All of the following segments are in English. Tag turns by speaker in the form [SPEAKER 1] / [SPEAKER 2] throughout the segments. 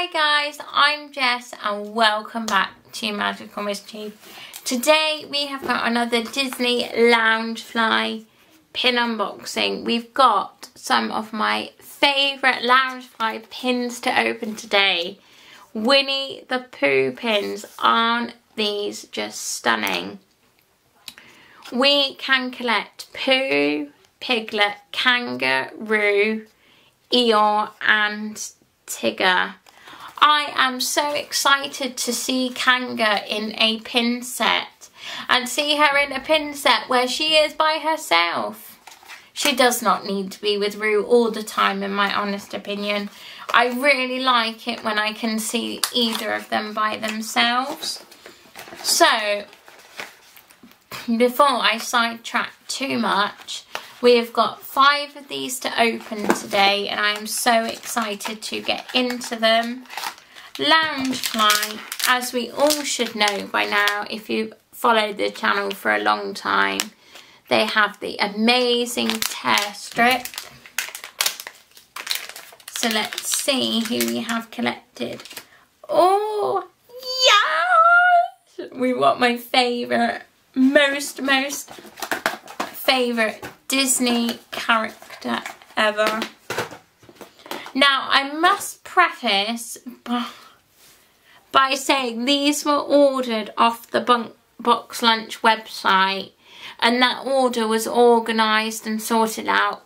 [SPEAKER 1] Hi guys, I'm Jess and welcome back to Magical Mischief. Today we have got another Disney Loungefly pin unboxing. We've got some of my favourite Loungefly pins to open today. Winnie the Pooh pins. Aren't these just stunning? We can collect Pooh, Piglet, Kanga, Roo, Eeyore and Tigger. I am so excited to see Kanga in a pin set and see her in a pin set where she is by herself. She does not need to be with Roo all the time in my honest opinion. I really like it when I can see either of them by themselves. So, before I sidetrack too much, we have got five of these to open today and I am so excited to get into them. Loungefly, as we all should know by now if you've followed the channel for a long time, they have the amazing tear strip. So let's see who we have collected. Oh, yes! We want my favourite, most, most favourite Disney character ever. Now, I must preface oh, by saying these were ordered off the Bunk BoxLunch website and that order was organised and sorted out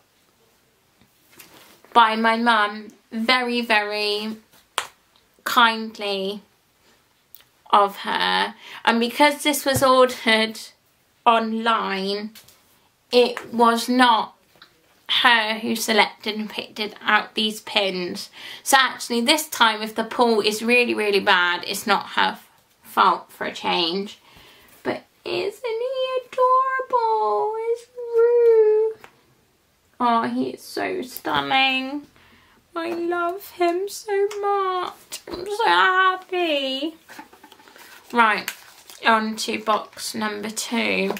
[SPEAKER 1] by my mum very, very kindly of her. And because this was ordered online, it was not her who selected and picked out these pins. So actually this time if the pull is really, really bad, it's not her fault for a change. But isn't he adorable? It's Roo. Oh, he is so stunning. I love him so much. I'm so happy. Right, on to box number two.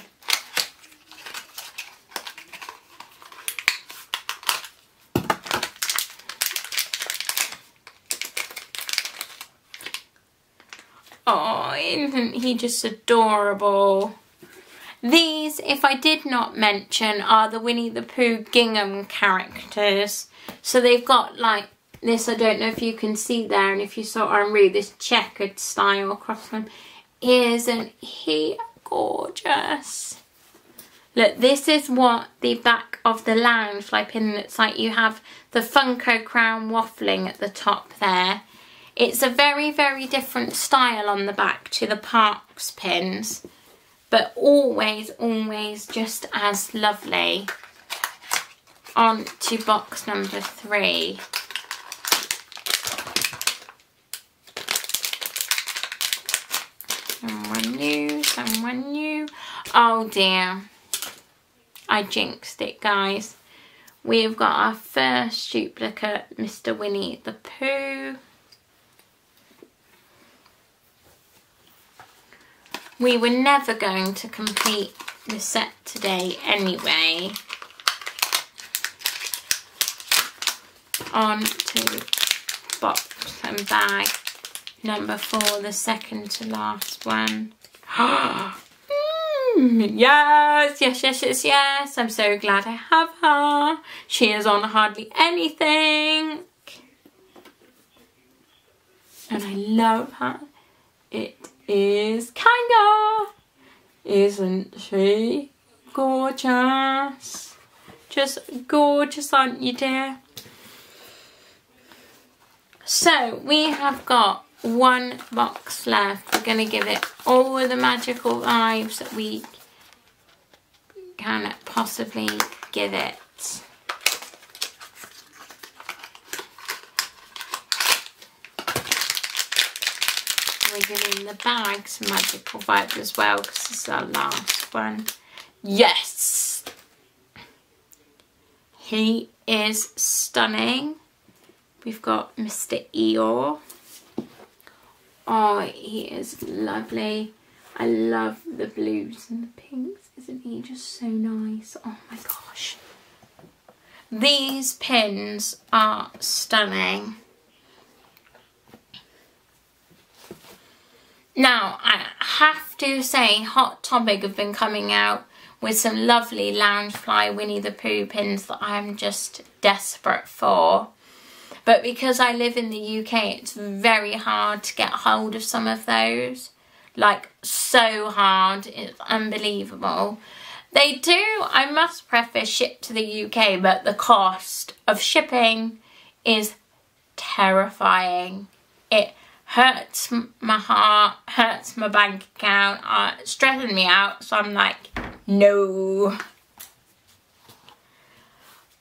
[SPEAKER 1] Oh, isn't he just adorable? These, if I did not mention, are the Winnie the Pooh gingham characters. So they've got like this, I don't know if you can see there, and if you saw Henri, this checkered style across them. Isn't he gorgeous? Look, this is what the back of the Loungefly pin looks like. You have the Funko crown waffling at the top there. It's a very, very different style on the back to the Parks pins, but always, always just as lovely. On to box number three. Someone new, someone new. Oh dear. I jinxed it, guys. We've got our first duplicate, Mr. Winnie the Pooh. We were never going to complete the set today anyway. On to box and bag number four, the second to last one. mm, yes, yes, yes, yes, yes. I'm so glad I have her. She is on hardly anything. And I love her. It is Kanga. Isn't she gorgeous? Just gorgeous, aren't you, dear? So, we have got one box left. We're going to give it all of the magical vibes that we can possibly give it. We're giving the bag some magical vibes as well because this is our last one. Yes! He is stunning. We've got Mr. Eeyore. Oh, he is lovely. I love the blues and the pinks. Isn't he just so nice? Oh my gosh. These pins are stunning. Now, I have to say Hot Topic have been coming out with some lovely Loungefly Winnie the Pooh pins that I'm just desperate for. But because I live in the UK, it's very hard to get hold of some of those. Like, so hard. It's unbelievable. They do, I must preface, ship to the UK, but the cost of shipping is terrifying. It hurts my heart, hurts my bank account, uh, stressing me out. So I'm like, no.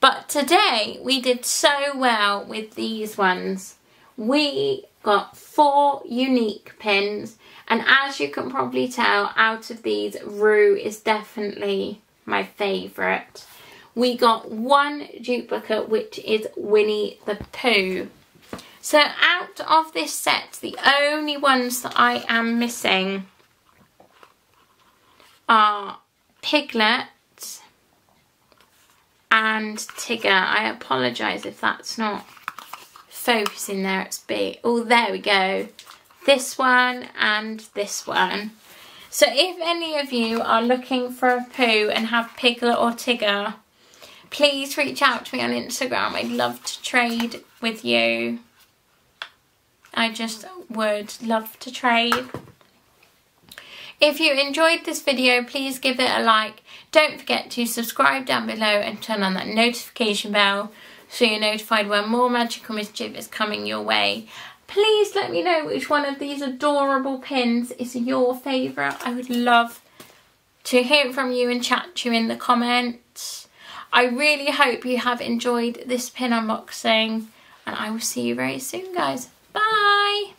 [SPEAKER 1] But today we did so well with these ones. We got four unique pins and as you can probably tell out of these Roo is definitely my favourite. We got one duplicate which is Winnie the Pooh. So out of this set the only ones that I am missing are Piglet and Tigger. I apologise if that's not focusing there. It's big. Oh, there we go. This one and this one. So if any of you are looking for a Pooh and have Piglet or Tigger, please reach out to me on Instagram. I'd love to trade with you. I just would love to trade. If you enjoyed this video, please give it a like. Don't forget to subscribe down below and turn on that notification bell so you're notified when more magical mischief is coming your way. Please let me know which one of these adorable pins is your favourite. I would love to hear from you and chat to you in the comments. I really hope you have enjoyed this pin unboxing and I will see you very soon guys. Bye!